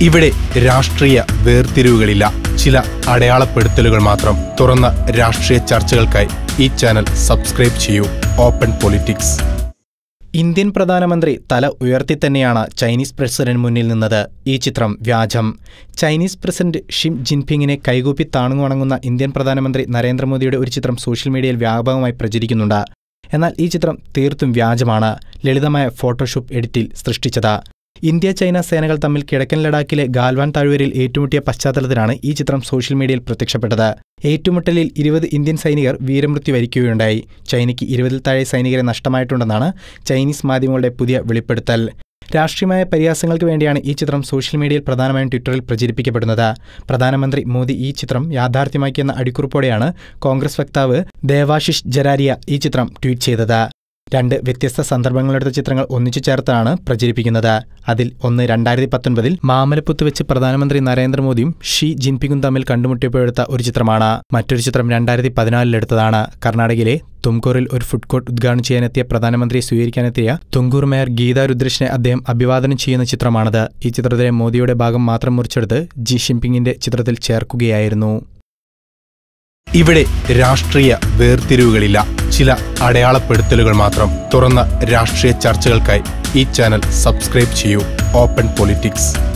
ഇവിടെ രാഷ്ട്രീയ വേർതിരിവുകളില്ല. ചില അടയാളപ്പെടുത്തലുകൾ മാത്രം തുറന്ന രാഷ്ട്രീയ ചർച്ചകൾക്കായി ഈ ചാനൽ സബ്സ്ക്രൈബ് ചെയ്യൂ. Open politics. ഇന്ത്യൻ പ്രധാനമന്ത്രി തല ഉയർത്തി തന്നെയാണ് ചൈനീസ് പ്രസിഡന്റ് മുന്നിൽ നിന്നത്. ഈ ചിത്രം വ്യാജം. ചൈനീസ് പ്രസിഡന്റ് ഷിം ജിൻപിങ്ങിനെ കൈകൂപ്പി താണുവണങ്ങുന്ന ഇന്ത്യൻ പ്രധാനമന്ത്രി നരേന്ദ്രമോദിയുടെ ഒരു ചിത്രം സോഷ്യൽ മീഡിയയിൽ വ്യാപകമായി പ്രചരിക്കുന്നുണ്ട്. എന്നാൽ ഈ ചിത്രം തീർത്തും വ്യാജമാണ്. ലളിതമായ ഫോട്ടോഷോപ്പ് എഡിറ്റിൽ സൃഷ്ടിച്ചത്. ഇന്ത്യ ചൈന സേനകൾ തമ്മിൽ കിഴക്കൻ ലഡാക്കിലെ ഗാൽവാൻ താഴ്വരയിൽ ഏറ്റുമുട്ടിയ പശ്ചാത്തലത്തിലാണ് ഈ ചിത്രം സോഷ്യൽ മീഡിയയിൽ പ്രത്യക്ഷപ്പെട്ടത്. ഏറ്റുമുട്ടലിൽ ഇരുപത് ഇന്ത്യൻ സൈനികർ വീരമൃത്യു വരിക്കുകയുണ്ടായി. ചൈനയ്ക്ക് ഇരുപതിൽ താഴെ സൈനികരെ നഷ്ടമായിട്ടുണ്ടെന്നാണ് ചൈനീസ് മാധ്യമങ്ങളുടെ പുതിയ വെളിപ്പെടുത്തൽ. രാഷ്ട്രീയമായ പരിഹാസങ്ങൾക്ക് വേണ്ടിയാണ് ഈ ചിത്രം സോഷ്യൽ മീഡിയയിൽ പ്രധാനമായും ട്വിറ്ററിൽ പ്രചരിപ്പിക്കപ്പെടുന്നത്. പ്രധാനമന്ത്രി മോദി ഈ ചിത്രം യാഥാർത്ഥ്യമാക്കിയെന്ന അടിക്കുറിപ്പോടെയാണ് കോൺഗ്രസ് വക്താവ് ദേവാശിഷ് ജരാരിയ ഈ ചിത്രം ട്വീറ്റ് ചെയ്തത്. രണ്ട് വ്യത്യസ്ത സന്ദർഭങ്ങളെടുത്ത ചിത്രങ്ങൾ ഒന്നിച്ചു ചേർത്താണ് പ്രചരിപ്പിക്കുന്നത്. അതിൽ ഒന്ന് രണ്ടായിരത്തി പത്തൊൻപതിൽ മാമലപ്പുത്ത് വെച്ച് പ്രധാനമന്ത്രി നരേന്ദ്രമോദിയും ഷി ജിൻപിങ്ങും തമ്മിൽ കണ്ടുമുട്ടിയപ്പോഴെടുത്ത ഒരു ചിത്രമാണ്. മറ്റൊരു ചിത്രം രണ്ടായിരത്തി പതിനാലിലെടുത്തതാണ് കർണാടകയിലെ തുംകൂറിൽ ഒരു ഫുഡ് കോർട്ട് ഉദ്ഘാടനം ചെയ്യാനെത്തിയ പ്രധാനമന്ത്രിയെ സ്വീകരിക്കാനെത്തിയ തുങ്കൂർ മേയർ ഗീതാ രുദ്രഷിനെ അദ്ദേഹം അഭിവാദനം ചെയ്യുന്ന ചിത്രമാണത്. ഈ ചിത്രത്തിലെ മോദിയുടെ ഭാഗം മാത്രം മുറിച്ചെടുത്ത് ജി ഷിൻപിങ്ങിന്റെ ചിത്രത്തിൽ ചേർക്കുകയായിരുന്നു. ഇവിടെ രാഷ്ട്രീയ വേർതിരിവുകളില്ല. ചില അടയാളപ്പെടുത്തലുകൾ മാത്രം. തുറന്ന രാഷ്ട്രീയ ചർച്ചകൾക്കായി ഈ ചാനൽ സബ്സ്ക്രൈബ് ചെയ്യൂ. Open politics.